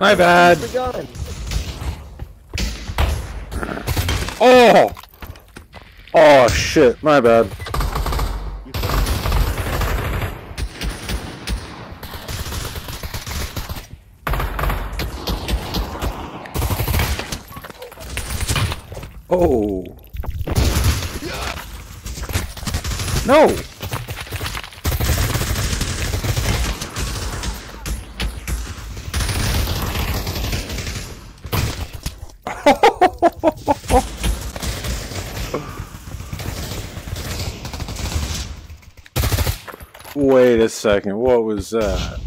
My bad. Oh! Oh shit, my bad. Oh. No! Wait a second, what was that?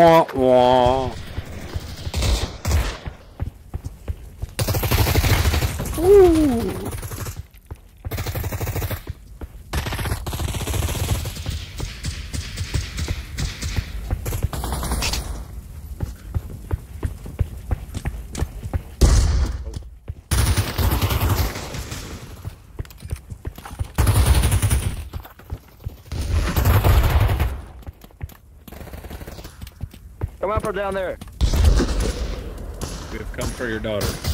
哇哇。Or down there. We have come for your daughter.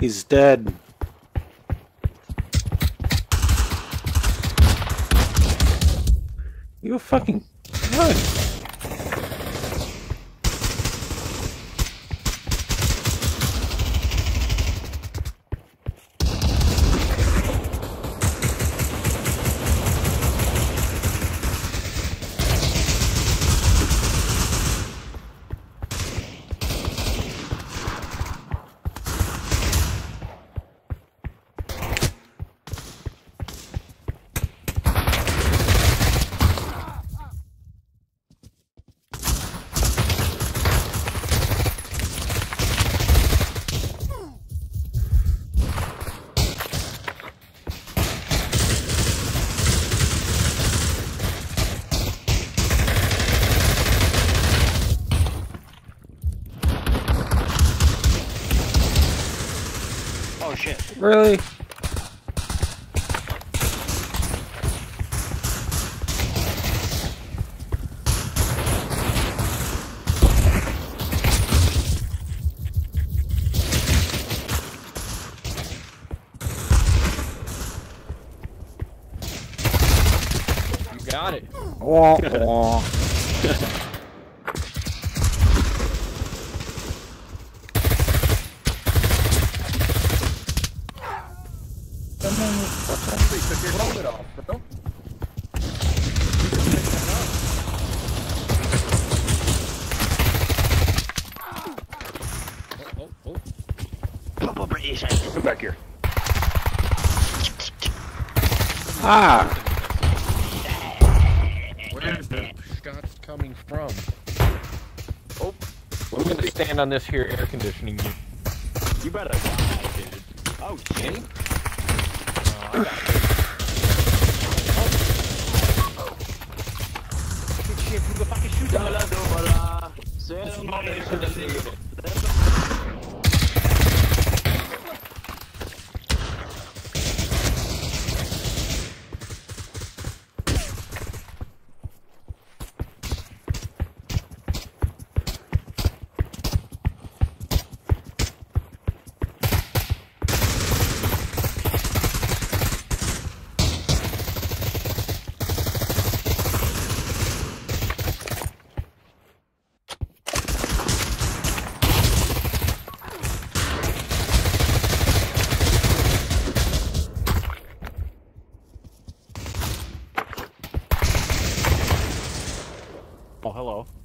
He's dead. You fucking god. Really? You got it. Wah, wah. Took your helmet off, bro. Oh, oh, oh. Purple British. Come back here. Ah! Where's the shots coming from? Oh, we're gonna stand on this here air conditioning unit. You better die, dude. Oh, shit. Dala dubala. Sel- Oh, hello.